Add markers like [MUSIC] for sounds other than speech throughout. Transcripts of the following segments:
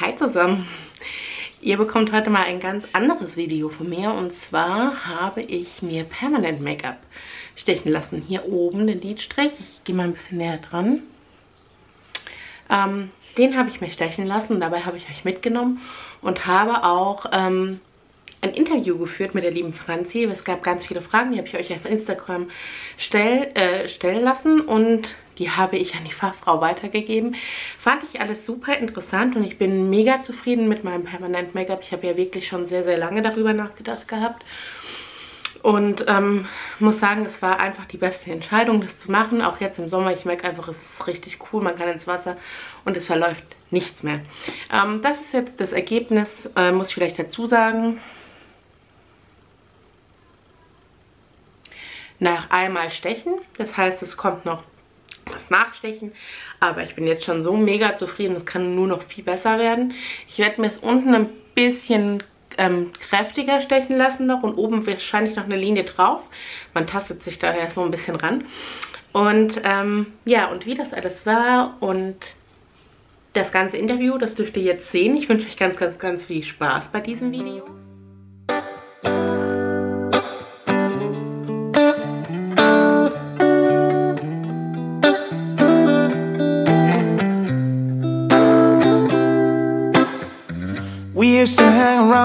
Hi zusammen! Ihr bekommt heute mal ein ganz anderes Video von mir und zwar habe ich mir Permanent Make-up stechen lassen. Hier oben den Lidstrich. Ich gehe mal ein bisschen näher dran. Ähm, den habe ich mir stechen lassen. Dabei habe ich euch mitgenommen und habe auch ähm, ein Interview geführt mit der lieben Franzi. Es gab ganz viele Fragen, die habe ich euch auf Instagram stell, äh, stellen lassen und die habe ich an die Fachfrau weitergegeben. Fand ich alles super interessant und ich bin mega zufrieden mit meinem Permanent Make-up. Ich habe ja wirklich schon sehr, sehr lange darüber nachgedacht gehabt. Und ähm, muss sagen, es war einfach die beste Entscheidung, das zu machen. Auch jetzt im Sommer, ich merke einfach, es ist richtig cool. Man kann ins Wasser und es verläuft nichts mehr. Ähm, das ist jetzt das Ergebnis, äh, muss ich vielleicht dazu sagen. Nach einmal stechen, das heißt, es kommt noch das Nachstechen. Aber ich bin jetzt schon so mega zufrieden. Es kann nur noch viel besser werden. Ich werde mir es unten ein bisschen ähm, kräftiger stechen lassen noch und oben wahrscheinlich noch eine Linie drauf. Man tastet sich daher so ein bisschen ran. Und ähm, ja, und wie das alles war und das ganze Interview, das dürft ihr jetzt sehen. Ich wünsche euch ganz, ganz, ganz viel Spaß bei diesem Video.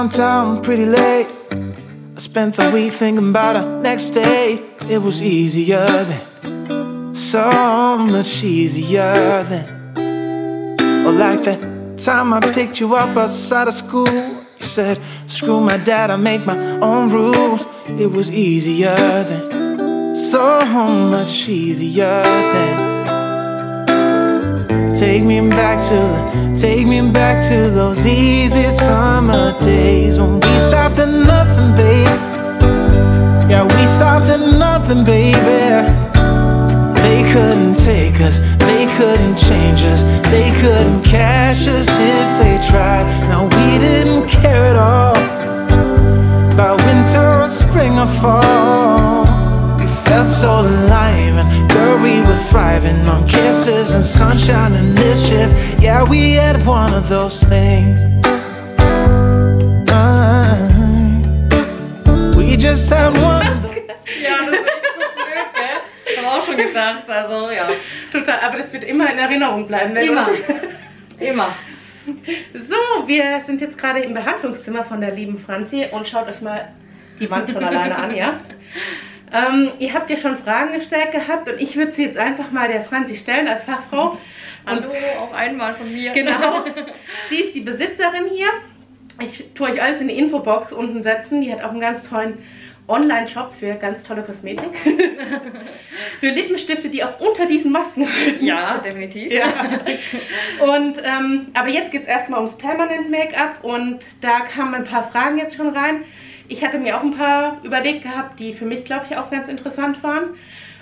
To hang around town pretty late. I spent the week thinking about our next date. It was easier then, so much easier then. Or like that time I picked you up outside of school. You said, screw my dad, I make my own rules. It was easier then, so much easier then. Take me back to the, take me back to those easy summer days when we stopped at nothing, baby. Yeah, we stopped at nothing, baby. They couldn't take us, they couldn't change us, they couldn't catch us if they tried. Now we didn't care at all about winter or spring or fall. We felt so alive and girl, we were thriving on kisses and sunshine and mischief. Yeah, we had one of those things. Uh, we just had one of those. Ja, das ist echt so blöd, gell? Hab auch schon gedacht, also ja. Total, aber das wird immer in Erinnerung bleiben. wenn Immer. Immer. So, wir sind jetzt gerade im Behandlungszimmer von der lieben Franzi und schaut euch mal die Wand schon alleine an, ja? Ähm, ihr habt ja schon Fragen gestellt gehabt und ich würde sie jetzt einfach mal der Franzi stellen als Fachfrau. Und Hallo, auch einmal von mir. Genau. [LAUGHS] Sie ist die Besitzerin hier. Ich tue euch alles in die Infobox unten setzen. Die hat auch einen ganz tollen Online-Shop für ganz tolle Kosmetik. [LAUGHS] für Lippenstifte, die auch unter diesen Masken halten. Ja, definitiv. Ja. Und, ähm, aber jetzt geht es erstmal ums Permanent Make-up und da kamen ein paar Fragen jetzt schon rein. Ich hatte mir auch ein paar überlegt gehabt, die für mich, glaube ich, auch ganz interessant waren.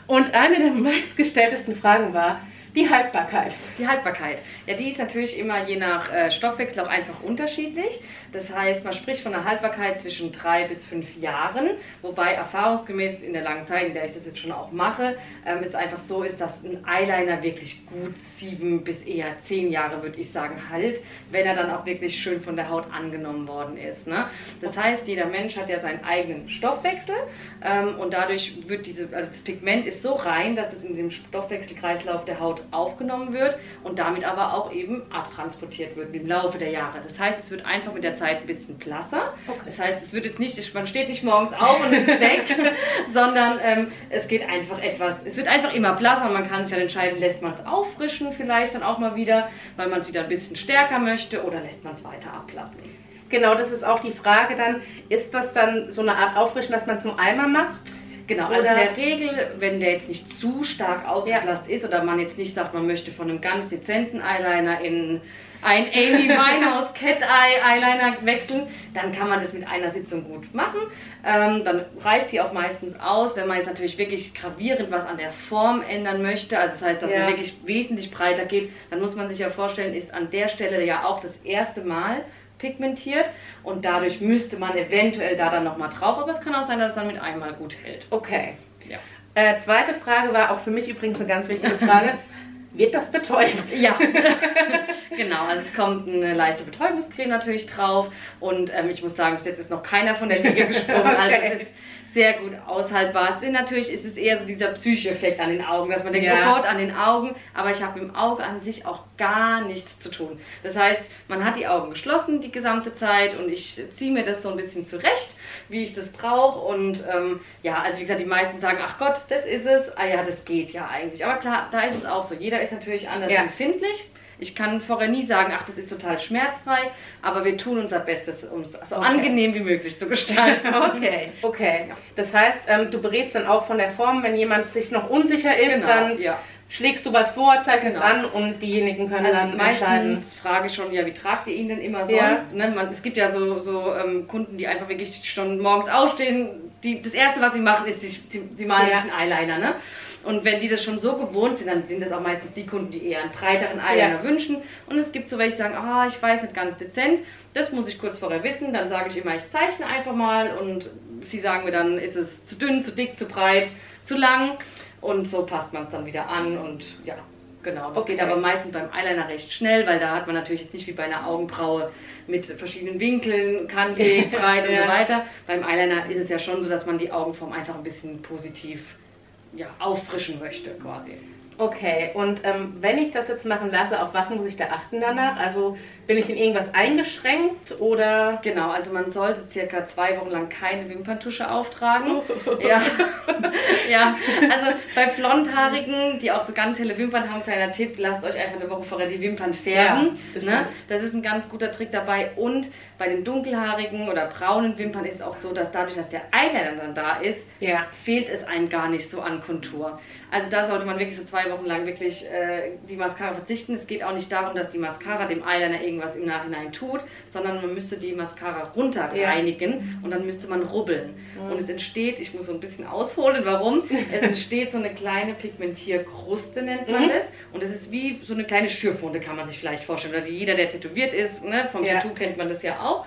Und eine der [LAUGHS] meistgestelltesten Fragen war die Haltbarkeit. Die Haltbarkeit. Ja, die ist natürlich immer je nach äh, Stoffwechsel auch einfach unterschiedlich. Das heißt, man spricht von einer Haltbarkeit zwischen drei bis fünf Jahren, wobei erfahrungsgemäß in der langen Zeit, in der ich das jetzt schon auch mache, ähm, es einfach so ist, dass ein Eyeliner wirklich gut sieben bis eher zehn Jahre, würde ich sagen, halt, wenn er dann auch wirklich schön von der Haut angenommen worden ist. Ne? Das heißt, jeder Mensch hat ja seinen eigenen Stoffwechsel ähm, und dadurch wird diese, also das Pigment ist so rein, dass es in dem Stoffwechselkreislauf der Haut aufgenommen wird und damit aber auch eben abtransportiert wird im Laufe der Jahre. Das heißt, es wird einfach mit der Zeit ein bisschen blasser. Okay. Das heißt, es wird jetzt nicht, man steht nicht morgens auf und es ist weg, [LAUGHS] sondern ähm, es geht einfach etwas, es wird einfach immer blasser. Man kann sich dann entscheiden, lässt man es auffrischen vielleicht dann auch mal wieder, weil man es wieder ein bisschen stärker möchte oder lässt man es weiter ablassen. Genau, das ist auch die Frage dann, ist das dann so eine Art Auffrischen, dass man es nur einmal macht? Genau, also in der Regel, wenn der jetzt nicht zu stark ausgeblasst ist oder man jetzt nicht sagt, man möchte von einem ganz dezenten Eyeliner in ein Amy Winehouse [LAUGHS] Cat Eye Eyeliner wechseln, dann kann man das mit einer Sitzung gut machen. Ähm, dann reicht die auch meistens aus, wenn man jetzt natürlich wirklich gravierend was an der Form ändern möchte, also das heißt, dass Ja. man wirklich wesentlich breiter geht, dann muss man sich ja vorstellen, ist an der Stelle ja auch das erste Mal pigmentiert und dadurch müsste man eventuell da dann nochmal drauf, aber es kann auch sein, dass es dann mit einmal gut hält. Okay. Ja. Äh, zweite Frage war auch für mich übrigens eine ganz wichtige Frage. [LAUGHS] Wird das betäubt? Ja, [LAUGHS] genau. Also es kommt eine leichte Betäubungscreme natürlich drauf. Und ähm, ich muss sagen, bis jetzt ist noch keiner von der Liege gesprungen. Okay. Also es ist sehr gut aushaltbar. Es sind natürlich ist es eher so dieser psychische Effekt an den Augen, dass man denkt, Ja. oh Gott, an den Augen. Aber ich habe im Auge an sich auch gar nichts zu tun. Das heißt, man hat die Augen geschlossen die gesamte Zeit und ich ziehe mir das so ein bisschen zurecht, wie ich das brauche. Und ähm, ja, also wie gesagt, die meisten sagen, ach Gott, das ist es. Ah ja, das geht ja eigentlich. Aber klar, da ist es auch so. Jeder ist natürlich anders Ja. empfindlich. Ich kann vorher nie sagen, ach, das ist total schmerzfrei, aber wir tun unser Bestes, um es so Okay. angenehm wie möglich zu gestalten. [LAUGHS] Okay, okay. Das heißt, ähm, du berätst dann auch von der Form, wenn jemand sich noch unsicher ist, Genau, dann ja. schlägst du was vor, zeichnest Genau. an und diejenigen können Also dann entscheiden. meistens frage ich schon, ja, wie tragt ihr ihn denn immer sonst? Ja. Ne, man, es gibt ja so, so ähm, Kunden, die einfach wirklich schon morgens aufstehen. Die, das Erste, was sie machen, ist, sie, sie, sie malen Ja. sich einen Eyeliner. Ne? Und wenn die das schon so gewohnt sind, dann sind das auch meistens die Kunden, die eher einen breiteren Eyeliner Ja. wünschen. Und es gibt so welche, die sagen, ah, ich weiß nicht ganz dezent. Das muss ich kurz vorher wissen. Dann sage ich immer, ich zeichne einfach mal. Und sie sagen mir dann, ist es zu dünn, zu dick, zu breit, zu lang. Und so passt man es dann wieder an. Und ja, genau. Das Okay. geht aber meistens beim Eyeliner recht schnell, weil da hat man natürlich jetzt nicht wie bei einer Augenbraue mit verschiedenen Winkeln, kantig, [LAUGHS] breit und Ja. so weiter. Beim Eyeliner ist es ja schon so, dass man die Augenform einfach ein bisschen positiv ja, auffrischen möchte quasi. Okay, und ähm, wenn ich das jetzt machen lasse, auf was muss ich da achten danach? Also bin ich in irgendwas eingeschränkt oder? Genau, also man sollte circa zwei Wochen lang keine Wimperntusche auftragen. Ja. [LAUGHS] ja, also bei Blondhaarigen, die auch so ganz helle Wimpern haben, kleiner Tipp, lasst euch einfach eine Woche vorher die Wimpern färben. Ja, das ne? das ist ein ganz guter Trick dabei. Und bei den dunkelhaarigen oder braunen Wimpern ist es auch so, dass dadurch, dass der Eyeliner dann da ist, Ja. fehlt es einem gar nicht so an Kontur. Also da sollte man wirklich so zwei Wochen lang wirklich äh, die Mascara verzichten. Es geht auch nicht darum, dass die Mascara dem Eyeliner irgendwas im Nachhinein tut, sondern man müsste die Mascara runter Ja. reinigen und dann müsste man rubbeln. Und es entsteht, ich muss so ein bisschen ausholen, warum, es [LAUGHS] entsteht so eine kleine Pigmentierkruste, nennt man Mhm. das. Und es ist wie so eine kleine Schürfwunde, kann man sich vielleicht vorstellen. Oder jeder, der tätowiert ist, ne, vom Ja. Tattoo kennt man das ja auch.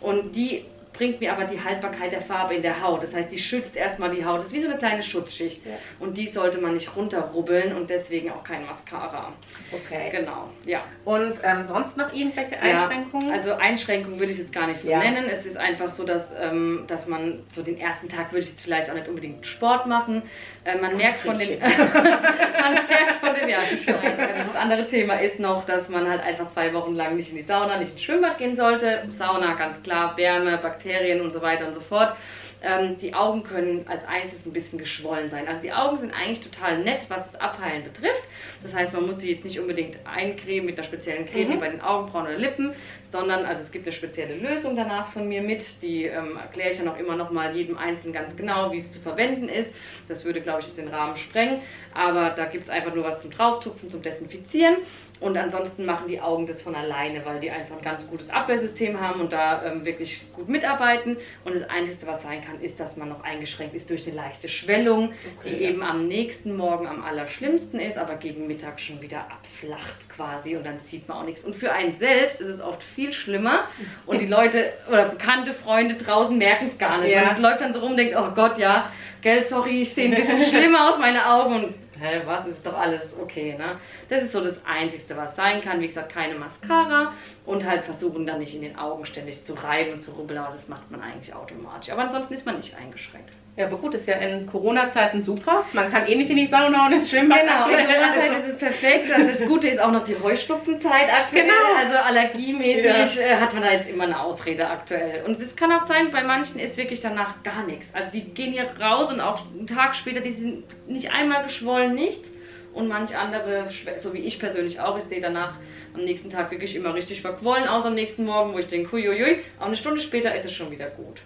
Und die bringt mir aber die Haltbarkeit der Farbe in der Haut. Das heißt, die schützt erstmal die Haut. Das ist wie so eine kleine Schutzschicht. Ja. Und die sollte man nicht runterrubbeln und deswegen auch kein Mascara. Okay. Genau, ja. Und ähm, sonst noch irgendwelche Einschränkungen? Ja, also Einschränkungen würde ich es jetzt gar nicht so Ja. nennen. Es ist einfach so, dass, ähm, dass man so den ersten Tag würde ich jetzt vielleicht auch nicht unbedingt Sport machen. Äh, man merkt von den, [LAUGHS] man merkt von den, ja. Das andere Thema ist noch, dass man halt einfach zwei Wochen lang nicht in die Sauna, nicht ins Schwimmbad gehen sollte. Sauna, ganz klar, Wärme, Bakterien und so weiter und so fort. Ähm, die Augen können als einziges ein bisschen geschwollen sein. Also die Augen sind eigentlich total nett, was das Abheilen betrifft. Das heißt, man muss sie jetzt nicht unbedingt eincremen mit einer speziellen Creme Mhm. wie bei den Augenbrauen oder Lippen, sondern also es gibt eine spezielle Lösung danach von mir mit. Die ähm, erkläre ich dann auch immer noch mal jedem Einzelnen ganz genau, wie es zu verwenden ist. Das würde, glaube ich, jetzt den Rahmen sprengen. Aber da gibt es einfach nur was zum Drauftupfen, zum Desinfizieren. Und ansonsten machen die Augen das von alleine, weil die einfach ein ganz gutes Abwehrsystem haben und da ähm, wirklich gut mitarbeiten. Und das Einzige, was sein kann, ist, dass man noch eingeschränkt ist durch eine leichte Schwellung, die Okay, ja. eben am nächsten Morgen am allerschlimmsten ist, aber gegen Mittag schon wieder abflacht quasi und dann sieht man auch nichts. Und für einen selbst ist es oft viel schlimmer und die Leute oder bekannte Freunde draußen merken es gar nicht. Ja. Man läuft dann so rum und denkt, oh Gott, ja, gell, sorry, ich sehe ein bisschen [LAUGHS] schlimmer aus, meine Augen und hä, was, ist doch alles okay, ne? Das ist so das Einzigste, was sein kann. Wie gesagt, keine Mascara und halt versuchen dann nicht in den Augen ständig zu reiben und zu rubbeln, aber das macht man eigentlich automatisch. Aber ansonsten ist man nicht eingeschränkt. Ja, aber gut, ist ja in Corona-Zeiten super. Man kann eh nicht in die Sauna und ins Schwimmbad. Genau, in aktuell. [LAUGHS] Corona-Zeit Also- ist es perfekt. Und das Gute ist auch noch die Heuschnupfenzeit aktuell. Genau. Also allergiemäßig äh, hat man da jetzt immer eine Ausrede aktuell. Und es kann auch sein, bei manchen ist wirklich danach gar nichts. Also die gehen hier raus und auch einen Tag später, die sind nicht einmal geschwollen, nichts. Und manch andere, so wie ich persönlich auch, ich sehe danach am nächsten Tag wirklich immer richtig verquollen aus am nächsten Morgen, wo ich denke, huiuiui, aber eine Stunde später ist es schon wieder gut.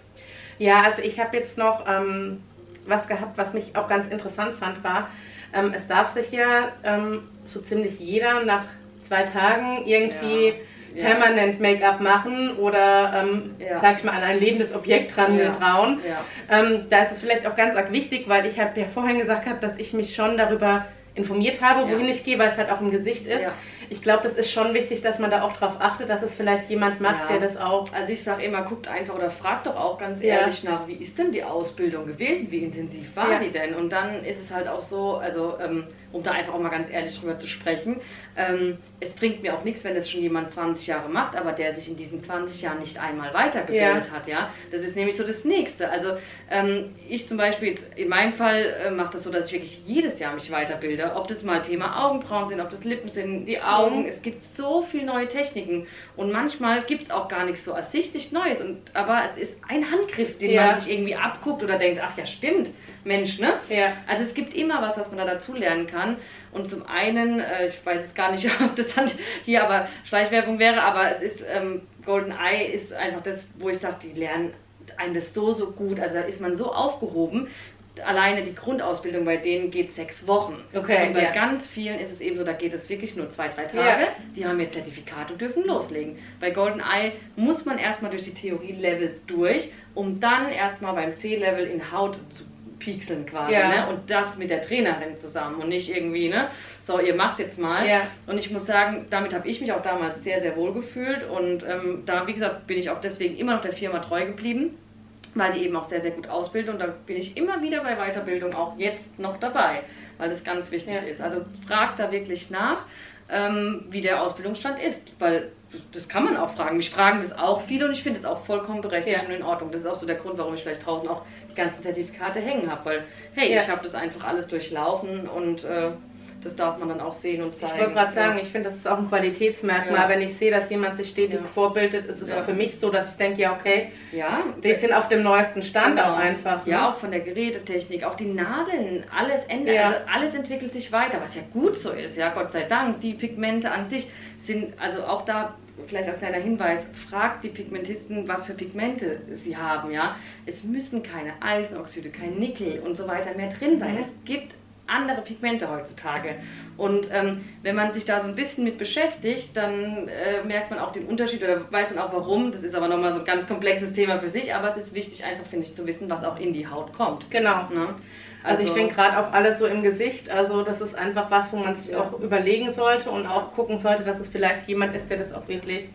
Ja, also ich habe jetzt noch ähm, was gehabt, was mich auch ganz interessant fand, war, ähm, es darf sich ja ähm, so ziemlich jeder nach zwei Tagen irgendwie Ja. permanent Make-up machen oder, ähm, Ja. sag ich mal, an ein lebendes Objekt dran Ja. trauen. Ja. Ähm, da ist es vielleicht auch ganz arg wichtig, weil ich habe ja vorhin gesagt habe, dass ich mich schon darüber informiert habe, Ja. wohin ich gehe, weil es halt auch im Gesicht ist. Ich glaube, das ist schon wichtig, dass man da auch drauf achtet, dass es vielleicht jemand macht, Ja. der das auch. Also ich sage immer, guckt einfach oder fragt doch auch ganz Ja. ehrlich nach, wie ist denn die Ausbildung gewesen, wie intensiv war Ja. die denn? Und dann ist es halt auch so, also ähm, um da einfach auch mal ganz ehrlich drüber zu sprechen. Ähm, es bringt mir auch nichts, wenn das schon jemand 20 Jahre macht, aber der sich in diesen 20 Jahren nicht einmal weitergebildet Ja. hat, ja. Das ist nämlich so das Nächste. Also ähm, ich zum Beispiel, jetzt in meinem Fall äh, mache das so, dass ich wirklich jedes Jahr mich weiterbilde. Ob das mal Thema Augenbrauen sind, ob das Lippen sind, die Augen. Mhm. Es gibt so viele neue Techniken und manchmal gibt es auch gar nichts so ersichtlich Neues. Und, aber es ist ein Handgriff, den Ja. man sich irgendwie abguckt oder denkt, ach ja stimmt, Mensch, ne? Ja. Also es gibt immer was, was man da dazu lernen kann. Und zum einen, äh, ich weiß jetzt gar nicht, [LAUGHS] ob das dann hier aber Schleichwerbung wäre, aber es ist, ähm, Golden Eye ist einfach das, wo ich sage, die lernen einem das so, so gut. Also da ist man so aufgehoben. Alleine die Grundausbildung bei denen geht sechs Wochen. Okay, Und bei ja. ganz vielen ist es eben so, da geht es wirklich nur zwei, drei Tage. Ja. Die haben ihr Zertifikat und dürfen loslegen. Bei Golden Eye muss man erstmal durch die Theorie-Levels durch, um dann erstmal beim C-Level in Haut zu piekseln quasi. Ja. Ne? Und das mit der Trainerin zusammen und nicht irgendwie, ne? So, ihr macht jetzt mal. Ja. Und ich muss sagen, damit habe ich mich auch damals sehr, sehr wohl gefühlt. Und ähm, da, wie gesagt, bin ich auch deswegen immer noch der Firma treu geblieben, weil die eben auch sehr, sehr gut ausbilden. Und da bin ich immer wieder bei Weiterbildung auch jetzt noch dabei, weil das ganz wichtig Ja. ist. Also fragt da wirklich nach, ähm, wie der Ausbildungsstand ist, weil das kann man auch fragen. Mich fragen das auch viele und ich finde es auch vollkommen berechtigt Ja. und in Ordnung. Das ist auch so der Grund, warum ich vielleicht draußen auch ganzen Zertifikate hängen habe, weil hey, Ja. ich habe das einfach alles durchlaufen und äh, das darf man dann auch sehen und zeigen. Ich wollte gerade sagen, Ja. ich finde, das ist auch ein Qualitätsmerkmal. Ja. Wenn ich sehe, dass jemand sich stetig Ja. vorbildet, ist es auch für mich so, dass ich denke, ja, okay, ja, die sind auf dem neuesten Stand Genau. auch einfach. ne? Ja, auch von der Gerätetechnik, auch die Nadeln, alles ändert, also alles entwickelt sich weiter, was ja gut so ist, ja, Gott sei Dank. Die Pigmente an sich sind, also auch da vielleicht als kleiner Hinweis, fragt die Pigmentisten, was für Pigmente sie haben, ja. Es müssen keine Eisenoxide, kein Nickel und so weiter mehr drin sein. Mhm. Es gibt andere Pigmente heutzutage. Und ähm, wenn man sich da so ein bisschen mit beschäftigt, dann äh, merkt man auch den Unterschied oder weiß dann auch warum. Das ist aber nochmal so ein ganz komplexes Thema für sich, aber es ist wichtig einfach, finde ich, zu wissen, was auch in die Haut kommt. Genau. Ne? Also, ich finde gerade auch alles so im Gesicht, also das ist einfach was, wo man sich Ja. auch überlegen sollte und auch gucken sollte, dass es vielleicht jemand ist, der das auch wirklich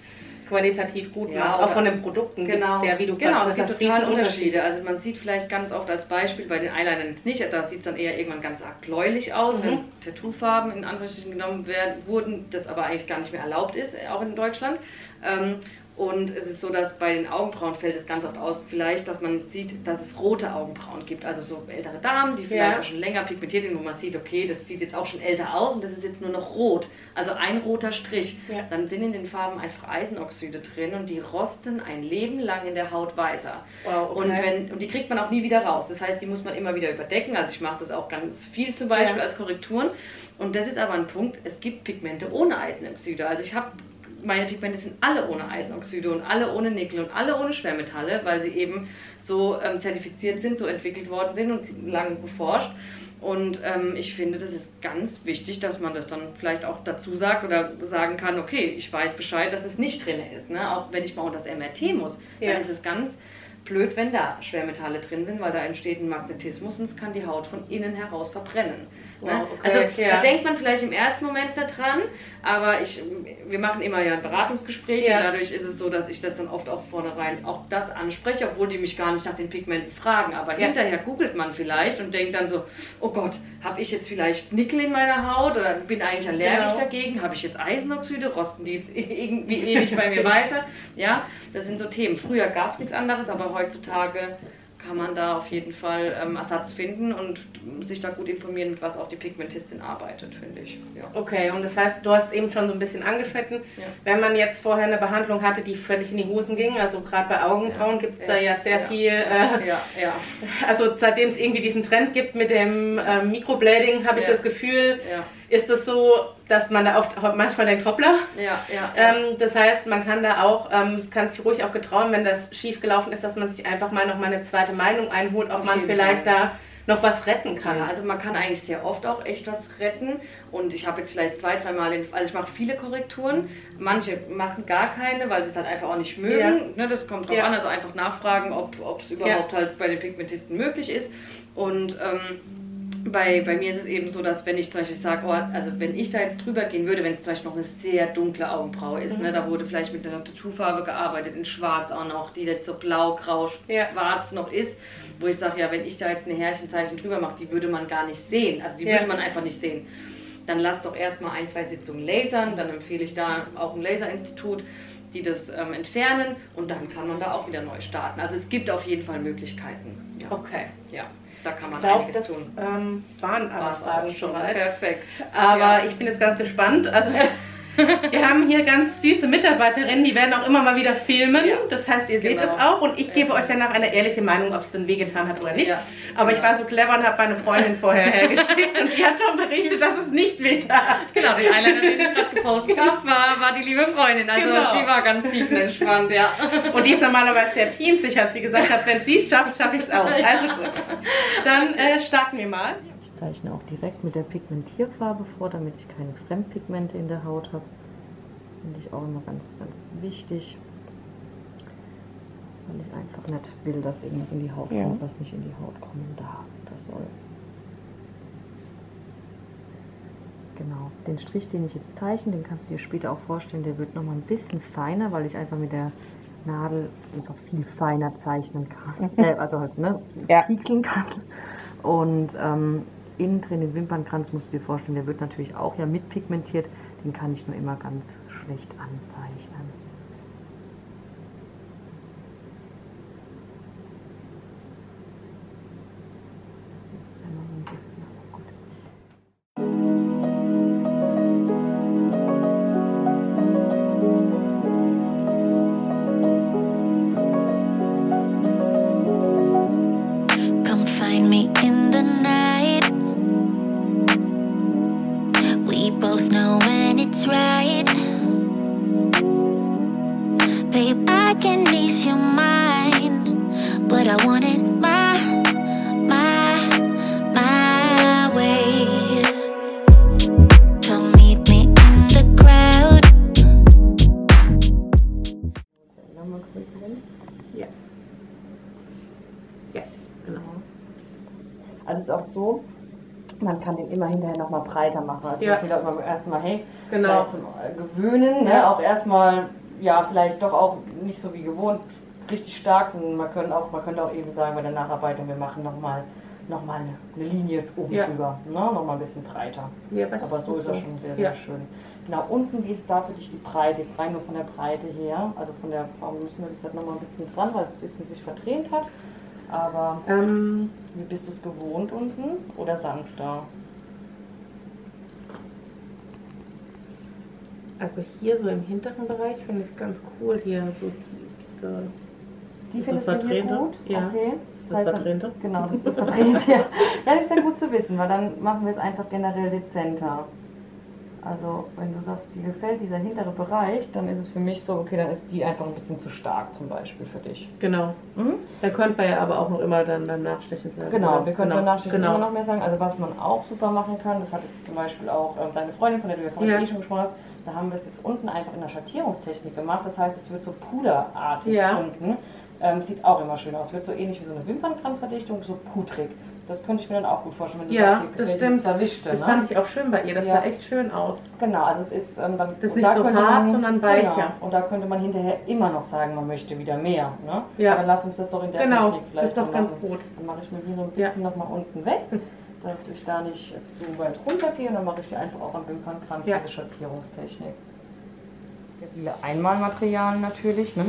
qualitativ gut Ja, macht. Auch von den Produkten Genau, gibt's ja, wie du genau es gibt total Unterschiede. Also man sieht vielleicht ganz oft als Beispiel bei den Eyelinern jetzt nicht, da sieht es dann eher irgendwann ganz arg bläulich aus, Mhm. wenn Tattoofarben in Anführungsstrichen genommen werden, wurden, das aber eigentlich gar nicht mehr erlaubt ist, auch in Deutschland. Ähm, und es ist so, dass bei den Augenbrauen fällt es ganz oft aus, vielleicht, dass man sieht, dass es rote Augenbrauen gibt. Also so ältere Damen, die vielleicht Ja. auch schon länger pigmentiert sind, wo man sieht, okay, das sieht jetzt auch schon älter aus und das ist jetzt nur noch rot. Also ein roter Strich. Ja. Dann sind in den Farben einfach Eisenoxide drin und die rosten ein Leben lang in der Haut weiter. Wow, okay. Und, wenn, und die kriegt man auch nie wieder raus. Das heißt, die muss man immer wieder überdecken. Also ich mache das auch ganz viel zum Beispiel Ja. als Korrekturen. Und das ist aber ein Punkt, es gibt Pigmente ohne Eisenoxide. Also ich habe, meine Pigmente sind alle ohne Eisenoxide und alle ohne Nickel und alle ohne Schwermetalle, weil sie eben so ähm, zertifiziert sind, so entwickelt worden sind und lange geforscht. Und ähm, ich finde, das ist ganz wichtig, dass man das dann vielleicht auch dazu sagt oder sagen kann, okay, ich weiß Bescheid, dass es nicht drin ist. Ne? Auch wenn ich mal unter das MRT muss, Ja. dann ist es ganz blöd, wenn da Schwermetalle drin sind, weil da entsteht ein Magnetismus und es kann die Haut von innen heraus verbrennen. Ne? Wow, okay, also ja. da denkt man vielleicht im ersten Moment nicht dran, aber ich, wir machen immer ja ein Beratungsgespräch Ja. und dadurch ist es so, dass ich das dann oft auch vornherein auch das anspreche, obwohl die mich gar nicht nach den Pigmenten fragen. Aber Ja. hinterher googelt man vielleicht und denkt dann so, oh Gott, habe ich jetzt vielleicht Nickel in meiner Haut oder bin eigentlich allergisch Genau. dagegen? Habe ich jetzt Eisenoxide? Rosten die jetzt [LAUGHS] irgendwie ewig bei mir weiter? Ja, das sind so Themen. Früher gab es nichts anderes, aber heutzutage kann man da auf jeden Fall ähm, Ersatz finden und sich da gut informieren, mit was auch die Pigmentistin arbeitet, finde ich. Ja. Okay, und das heißt, du hast eben schon so ein bisschen angeschnitten, Ja. wenn man jetzt vorher eine Behandlung hatte, die völlig in die Hosen ging, also gerade bei Augenbrauen Ja. gibt es Ja. da ja sehr viel, äh, Ja, ja, also seitdem es irgendwie diesen Trend gibt mit dem ähm, Mikroblading, habe ich das Gefühl, ist es so, dass man da auch manchmal denkt, hoppla. ja, ja. Ähm, das heißt, man kann da auch, ähm, es kann sich ruhig auch getrauen, wenn das schief gelaufen ist, dass man sich einfach mal noch mal eine zweite Meinung einholt, ob man vielleicht Fall. da noch was retten kann. Ja, also man kann eigentlich sehr oft auch echt was retten. Und ich habe jetzt vielleicht zwei, dreimal, also ich mache viele Korrekturen. Manche machen gar keine, weil sie es halt einfach auch nicht mögen. Ja. Ne, das kommt drauf Ja. an. Also einfach nachfragen, ob es überhaupt halt bei den Pigmentisten möglich ist. Und ähm, bei, bei mir ist es eben so, dass wenn ich zum Beispiel sage, oh, also wenn ich da jetzt drüber gehen würde, wenn es zum Beispiel noch eine sehr dunkle Augenbraue ist, Mhm. ne, da wurde vielleicht mit einer Tattoofarbe gearbeitet, in schwarz auch noch, die jetzt so blau, grau, Ja. schwarz noch ist, wo ich sage, ja, wenn ich da jetzt eine Härchenzeichnung drüber mache, die würde man gar nicht sehen, also die Ja. würde man einfach nicht sehen. Dann lass doch erstmal ein, zwei Sitzungen lasern, dann empfehle ich da auch ein Laserinstitut, die das ähm, entfernen und dann kann man da auch wieder neu starten. Also es gibt auf jeden Fall Möglichkeiten. Ja, Okay. ja da kann man Ich glaube, einiges das tun. ähm, waren alle War's Fragen schon mal. Perfekt. Aber Ja. ich bin jetzt ganz gespannt. Also [LAUGHS] wir haben hier ganz süße Mitarbeiterinnen, die werden auch immer mal wieder filmen. Ja. Das heißt, ihr seht Genau. es auch und ich gebe Ja. euch danach eine ehrliche Meinung, ob es denn wehgetan hat oder nicht. Ja. Aber ich Genau. war so clever und habe meine Freundin vorher hergeschickt und die hat schon berichtet, dass es nicht wehtat. Genau, den Eyeliner, den ich gerade gepostet habe, war, war die liebe Freundin. Also Genau. die war ganz tiefenentspannt, ja. Und die ist normalerweise sehr pinzig, hat sie gesagt, hat, wenn sie es schafft, schaffe ich es auch. Also gut. Dann äh, starten wir mal. Ich zeichne auch direkt mit der Pigmentierfarbe vor, damit ich keine Fremdpigmente in der Haut habe. Finde ich auch immer ganz, ganz wichtig. Weil ich einfach nicht will, dass irgendwas in die Haut Ja. kommt, was nicht in die Haut kommen darf. Das soll. Genau. Den Strich, den ich jetzt zeichne, den kannst du dir später auch vorstellen, der wird nochmal ein bisschen feiner, weil ich einfach mit der Nadel einfach viel feiner zeichnen kann. [LAUGHS] äh, also halt, ne, Ja. kann. Und ähm, innen drin den Wimpernkranz musst du dir vorstellen, der wird natürlich auch ja mitpigmentiert. Den kann ich nur immer ganz schlecht anzeichnen. Also Ja. auch immer erstmal, hey, Genau. vielleicht zum äh, Gewöhnen, ne? Auch erstmal, ja, vielleicht doch auch nicht so wie gewohnt richtig stark, sondern man könnte auch, man könnte auch eben sagen bei der Nacharbeitung, wir machen nochmal noch mal eine, Linie oben Ja. drüber, ne? nochmal ein bisschen breiter. Ja, aber, das Aber so ist er schon sehr, sehr Ja. schön. Genau, unten ist da für dich die Breite, jetzt rein nur von der Breite her, also von der Form müssen wir jetzt halt nochmal ein bisschen dran, weil es ein bisschen sich verdreht hat. Aber Ähm, wie bist du es gewohnt unten oder sanfter? Also hier so im hinteren Bereich finde ich es ganz cool, hier so diese, Die Ist das verdrehte? gut? Ja. Okay. ist das Verdrehte? Genau, das ist das [LAUGHS] Verdrehte, ja. Ja, das ist ja gut zu wissen, weil dann machen wir es einfach generell dezenter. Also, wenn du sagst, dir gefällt dieser hintere Bereich, dann ist es für mich so, okay, dann ist die einfach ein bisschen zu stark zum Beispiel für dich. Genau. Mhm. Da könnte man ja aber auch noch immer dann beim Nachstechen sagen. Genau, oder? wir können genau. danach genau. immer noch mehr sagen. Also was man auch super machen kann, das hat jetzt zum Beispiel auch ähm, deine Freundin, von der du ja vorhin eh schon gesprochen hast, da haben wir es jetzt unten einfach in der Schattierungstechnik gemacht. Das heißt, es wird so puderartig Ja. unten. Ähm, sieht auch immer schön aus. Wird so ähnlich wie so eine Wimpernkranzverdichtung, so pudrig. Das könnte ich mir dann auch gut vorstellen, wenn du Ja, sagst, das stimmt. Verwischte. Das ne? fand ich auch schön bei ihr, das Ja. sah echt schön aus. Genau, also es ist ähm, dann. Das ist nicht so hart, sondern weicher. Genau, und da könnte man hinterher immer noch sagen, man möchte wieder mehr. Ne? Ja. Aber dann lass uns das doch in der Genau, Technik vielleicht das ist doch ganz machen. gut. Dann mache ich mir hier so ein Ja. bisschen noch mal unten weg, dass ich da nicht zu weit runter gehe und dann mache ich hier einfach auch am Wimpernkranz Ja. diese Schattierungstechnik. Ja, viele Einmalmaterialien natürlich, ne?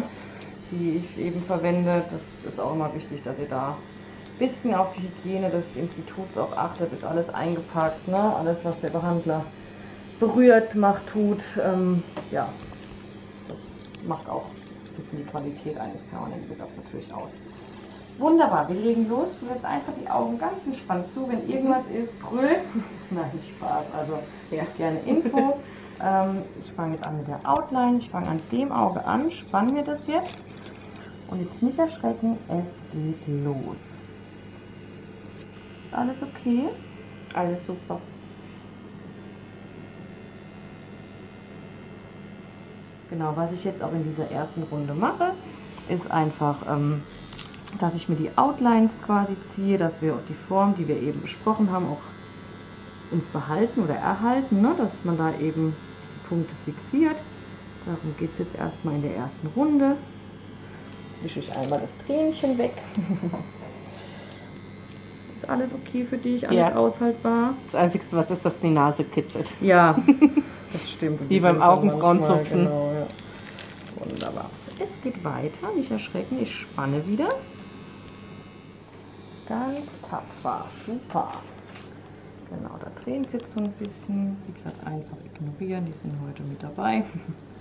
die ich eben verwende. Das ist auch immer wichtig, dass ihr da bisschen auf die Hygiene des Instituts auch achtet. Ist alles eingepackt, ne? alles was der Behandler berührt, macht, tut. Ähm, ja, das macht auch ein bisschen die Qualität eines permanenten Pickups natürlich aus. Wunderbar, wir legen los. Du lässt einfach die Augen ganz entspannt zu. Wenn irgendwas ist, brüll. [LAUGHS] Nein, Spaß. Also ja. gerne Info. ähm, ich fange jetzt an mit der Outline. Ich fange an dem Auge an. Spannen wir das jetzt. Und jetzt nicht erschrecken. Es geht los. Alles okay? Alles super. Genau, was ich jetzt auch in dieser ersten Runde mache, ist einfach, ähm, dass ich mir die Outlines quasi ziehe, dass wir auch die Form, die wir eben besprochen haben, auch uns behalten oder erhalten, ne? dass man da eben diese Punkte fixiert. Darum geht es jetzt erstmal in der ersten Runde. Wische ich einmal das Tränchen weg. [LAUGHS] ist alles okay für dich? Alles Ja. aushaltbar? Das Einzige, was ist, dass die Nase kitzelt. Ja, [LAUGHS] das stimmt. Wie beim Augenbrauenzupfen. Genau, ja. Wunderbar. Es geht weiter, nicht erschrecken, ich spanne wieder. Ganz tapfer, super. Genau, da drehen es jetzt so ein bisschen. Wie gesagt, einfach ignorieren, die sind heute mit dabei.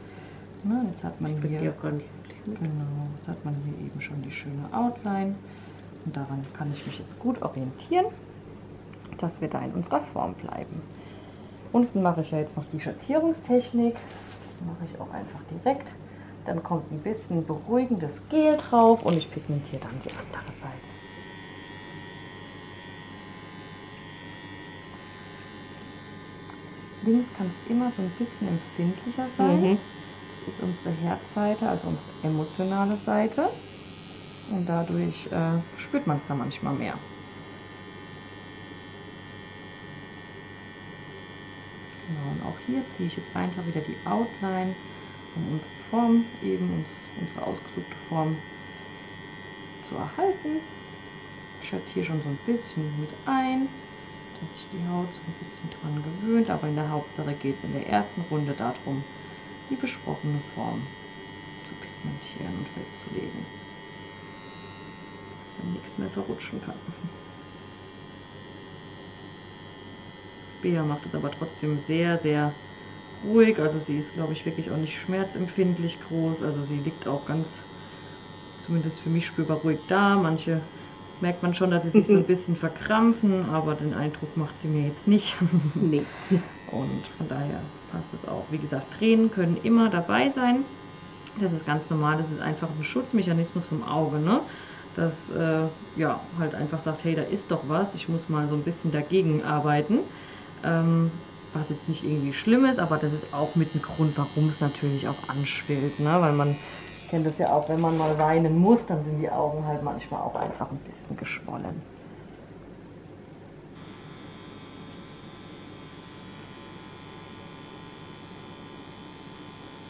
[LAUGHS] Na, jetzt hat man Die hier, genau, jetzt hat man hier eben schon die schöne Outline. Und daran kann ich mich jetzt gut orientieren, dass wir da in unserer Form bleiben. Unten mache ich ja jetzt noch die Schattierungstechnik. Die mache ich auch einfach direkt. Dann kommt ein bisschen beruhigendes Gel drauf und ich pigmentiere dann die andere Seite. Links kann es immer so ein bisschen empfindlicher sein. Mhm. Das ist unsere Herzseite, also unsere emotionale Seite. Und dadurch äh, spürt man es da manchmal mehr. Genau, und auch hier ziehe ich jetzt einfach wieder die Outline um unsere Form, eben uns, unsere ausgesuchte Form zu erhalten. Ich schattiere schon so ein bisschen mit ein, dass sich die Haut so ein bisschen dran gewöhnt, aber in der Hauptsache geht es in der ersten Runde darum, die besprochene Form zu pigmentieren und festzulegen. Wenn nichts mehr verrutschen kann. Bea macht es aber trotzdem sehr, sehr ruhig. Also sie ist, glaube ich, wirklich auch nicht schmerzempfindlich groß. Also sie liegt auch ganz, zumindest für mich spürbar ruhig da. Manche merkt man schon, dass sie sich so ein [LAUGHS] bisschen verkrampfen, aber den Eindruck macht sie mir jetzt nicht. [LAUGHS] Nee. Und von daher passt es auch. Wie gesagt, Tränen können immer dabei sein. Das ist ganz normal. Das ist einfach ein Schutzmechanismus vom Auge, ne? Das äh, ja halt einfach sagt, hey, da ist doch was. Ich muss mal so ein bisschen dagegen arbeiten. Ähm, was jetzt nicht irgendwie schlimm ist, aber das ist auch mit ein Grund, warum es natürlich auch anschwillt, ne? Weil man kennt das ja auch, wenn man mal weinen muss, dann sind die Augen halt manchmal auch einfach ein bisschen geschwollen.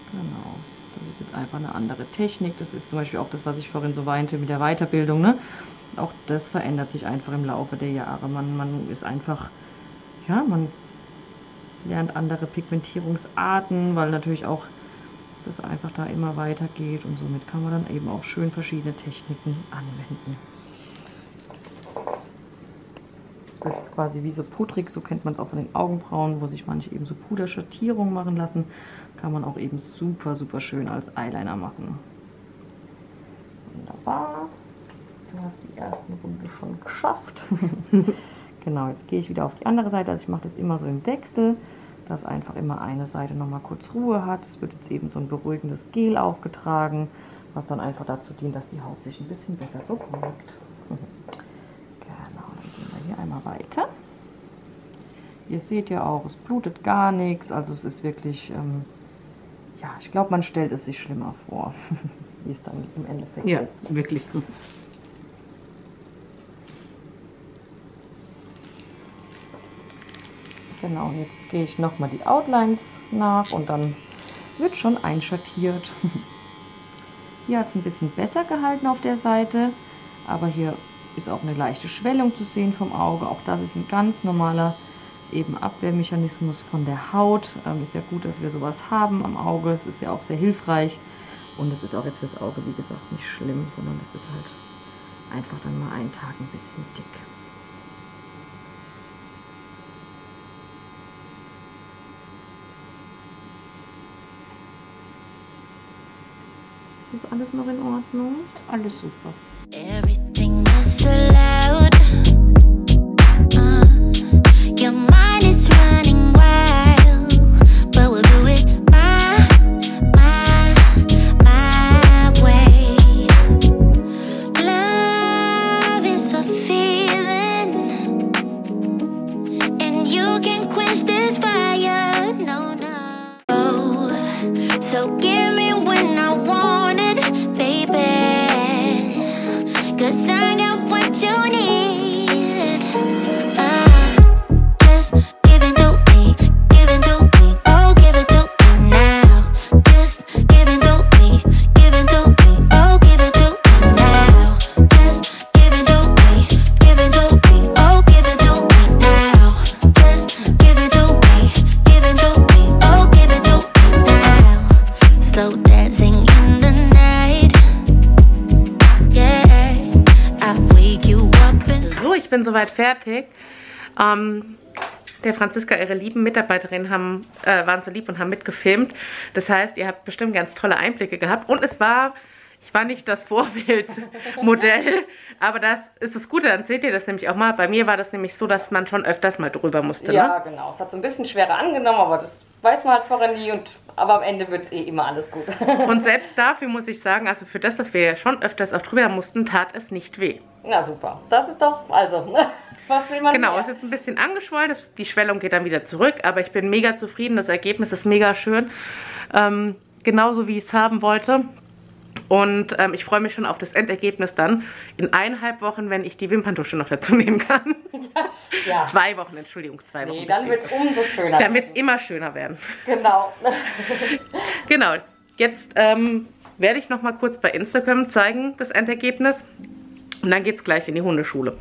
Genau. Das ist jetzt einfach eine andere Technik. Das ist zum Beispiel auch das, was ich vorhin so weinte mit der Weiterbildung. Ne? Auch das verändert sich einfach im Laufe der Jahre. Man, man ist einfach, ja, man lernt andere Pigmentierungsarten, weil natürlich auch das einfach da immer weitergeht und somit kann man dann eben auch schön verschiedene Techniken anwenden. Quasi wie so pudrig, so kennt man es auch von den Augenbrauen, wo sich manche eben so Puderschattierungen machen lassen. Kann man auch eben super, super schön als Eyeliner machen. Wunderbar. Du hast die ersten Runde schon geschafft. [LAUGHS] genau, jetzt gehe ich wieder auf die andere Seite. Also ich mache das immer so im Wechsel, dass einfach immer eine Seite nochmal kurz Ruhe hat. Es wird jetzt eben so ein beruhigendes Gel aufgetragen, was dann einfach dazu dient, dass die Haut sich ein bisschen besser beruhigt. Genau, dann gehen wir hier einmal weiter. Ihr seht ja auch, es blutet gar nichts. Also es ist wirklich, ähm, ja, ich glaube, man stellt es sich schlimmer vor, [LAUGHS] wie es dann im Endeffekt Ja, ist. wirklich. Genau, jetzt gehe ich nochmal die Outlines nach und dann wird schon einschattiert. [LAUGHS] Hier hat es ein bisschen besser gehalten auf der Seite, aber hier ist auch eine leichte Schwellung zu sehen vom Auge. Auch das ist ein ganz normaler eben Abwehrmechanismus von der Haut. Ähm, ist ja gut, dass wir sowas haben am Auge. Es ist ja auch sehr hilfreich. Und es ist auch jetzt fürs Auge, wie gesagt, nicht schlimm, sondern es ist halt einfach dann mal einen Tag ein bisschen dick. Ist alles noch in Ordnung? Alles super. your fertig. Ähm, der Franziska, ihre lieben Mitarbeiterinnen haben, äh, waren so lieb und haben mitgefilmt. Das heißt, ihr habt bestimmt ganz tolle Einblicke gehabt. Und es war, ich war nicht das Vorbildmodell, [LAUGHS] aber das ist das Gute, dann seht ihr das nämlich auch mal. Bei mir war das nämlich so, dass man schon öfters mal drüber musste. Ja, Ne? genau. Es hat so ein bisschen schwerer angenommen, aber das weiß man halt vorher nie. Und, aber am Ende wird es eh immer alles gut. [LAUGHS] Und selbst dafür muss ich sagen, also für das, dass wir ja schon öfters auch drüber mussten, tat es nicht weh. Na super. Das ist doch, also, [LAUGHS] was will man Genau, mehr? ist jetzt ein bisschen angeschwollen, das, die Schwellung geht dann wieder zurück, aber ich bin mega zufrieden, das Ergebnis ist mega schön. Ähm, genauso wie ich es haben wollte. Und ähm, ich freue mich schon auf das Endergebnis dann in eineinhalb Wochen, wenn ich die Wimperntusche noch dazu nehmen kann. [LAUGHS] Ja. zwei Wochen, Entschuldigung, zwei Wochen. Nee, dann wird es umso schöner. die- Damit immer schöner werden. Genau. [LAUGHS] Genau, jetzt ähm, werde ich noch mal kurz bei Instagram zeigen, das Endergebnis. Und dann geht es gleich in die Hundeschule.